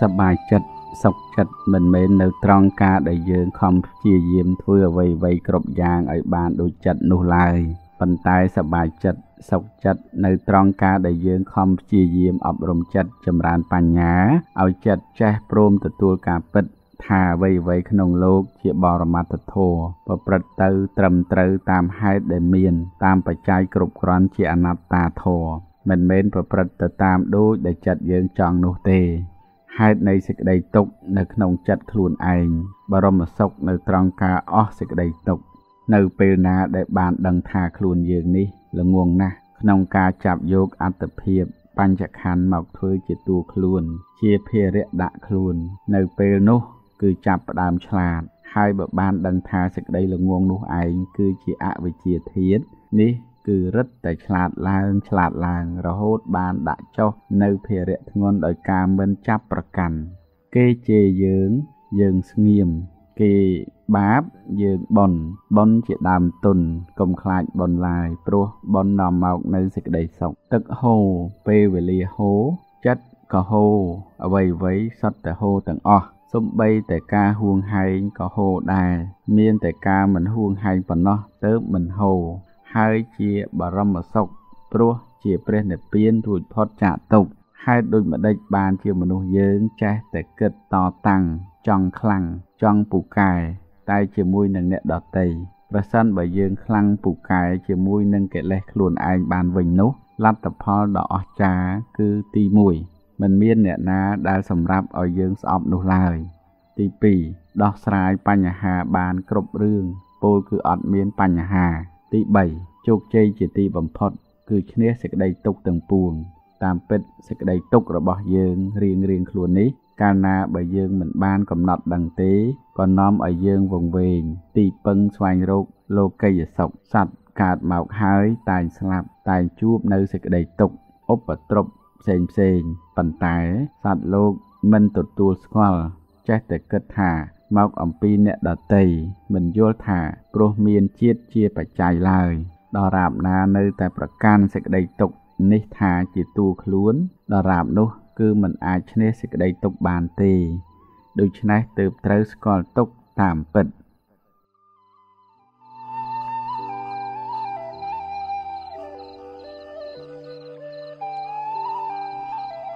សប្បាយចិត្តសុខចិត្តមិនមែននៅត្រង់ការដែលយើងខំព្យាយាមធ្វើអ្វីៗគ្រប់យ៉ាងឲ្យបានដូចចិត្តនោះឡើយប៉ុន្តែសប្បាយចិត្តសុខចិត្តនៅត្រង់ការដែលយើងខំព្យាយាមអប់រំចិត្តចម្រើនបញ្ញាឲ្យចិត្តចេះព្រមទទួលការពិតថាអ្វីអ្វីក្នុងលោកជាបរមត្ថធម៌ប្រព្រឹត្តទៅត្រឹមត្រូវតាមហេតុដែលមាន តាមបច្ច័យគ្រប់គ្រាន់ជាអនត្តាធម៌មិនមែនប្រព្រឹត្តទៅតាមដូចដែលចិត្តយើងចង់នោះទេ ហេតុនៃសេចក្តីទុកនៅក្នុងចិត្តខ្លួនឯងបរមសុខនៅត្រង់ការអស់សេចក្តីទុកនៅពេលណាដែលបានដឹងថាខ្លួនយើងនេះល្ងងណាស់ក្នុងការចាប់យកអត្តភាពបញ្ចខណ្ឌមកធ្វើជាតួខ្លួន ជាភារៈដាក់ខ្លួន នៅពេលនោះ គឺចាប់ផ្ដើមឆ្លាត ហើយបើបានដឹងថាសេចក្តីល្ងងនោះឯងគឺជាអវិជ្ជាធាតុនេះ គឺរឹតតែឆ្លាតឡើងឆ្លាតឡើងរហូតបានដាក់ចុះនៅភារៈធ្ងន់ដោយការមិនចាប់ប្រកាន់គេជេរយើងយើងស្ងៀមគេបាបយើងបន់បន់ជាដើមទុនកុំខ្លាចបន់ឡាយព្រោះបន់នាំមកនៅសេចក្តីសុខទឹកហូរពេលវេលាហូរចិត្តក៏ហូរអ្វីអ្វីសុទ្ធតែហូរទាំងអស់សំបីតែការហួងហែងក៏ហូរដែរមានតែការមិនហួងហែងប៉ុណ្ណោះទៅមិនហូរ ហើយជាបរមសុខព្រោះជាព្រះនិព្វានរួចផុតចាកទុក្ខហេតុដូចម្ដេចបានជាមនុស្សយើងចេះតែគិតតតាំងចង់ខ្លាំងចង់ពូកែតែជាមួយនឹងអ្នកដតីប្រសិនបើយើងខ្លាំងពូកែជាមួយនឹងកិលេសខ្លួនឯងបានវិញនោះលទ្ធផលដ៏អស្ចារ្យគឺទី1មិនមានអ្នកណាដែលសម្រាប់ឲ្យយើងស្អប់នោះឡើយទី2ដោះស្រាយបញ្ហាបានគ្រប់រឿងពោលគឺអត់មានបញ្ហា ទី3ជោគជ័យជាទីបំផុត គឺឈ្នះសេចក្តីទុក្ខទាំងពួង តាមពិតសេចក្តីទុក្ខរបស់យើងរៀងរៀងខ្លួននេះ កាលណាបើយើងមិនបានកំណត់ដឹងទេក៏នាំឲ្យយើងវង្វេង ទីពឹងស្វែងរកលោកីយសុខសត្វកើតមកហើយតែងស្លាប់តែងជួបនៅសេចក្តីទុក្ខឧបទ្រពផ្សេងផ្សេងប៉ុន្តែសត្វលោកមិនទទួលស្គាល់ ចេះតែគិតថាមកអំពីអ្នកដតីមិនយល់ថាព្រោះមានជាតិជាបច្ច័យឡើយដរាបណានៅតែប្រកាន់សេចក្តីទុក្ខនេះថាជាតួខ្លួនដរាបនោះគឺមិនអាចឈ្នះសេចក្តីទុក្ខបានទេ ដូច្នេះទើបត្រូវស្គាល់ទុក្ខតាមពិត។